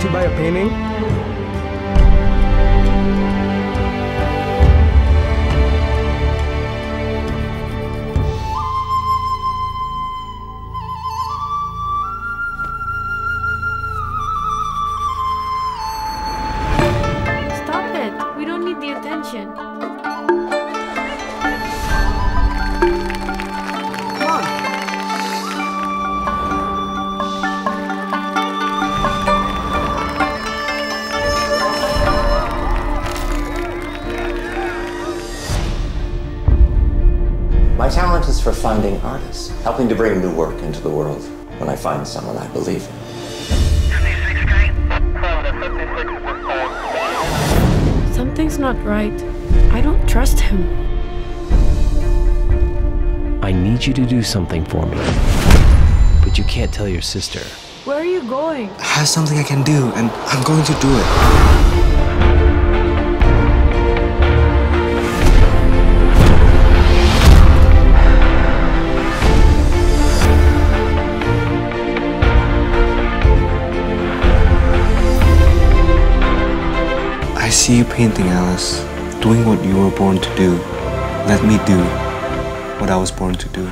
to buy a painting? My talent is for finding artists, helping to bring new work into the world. When I find someone I believe in. Something's not right. I don't trust him. I need you to do something for me. But you can't tell your sister. Where are you going? I have something I can do, and I'm going to do it. See you painting, Alice, doing what you were born to do. Let me do what I was born to do.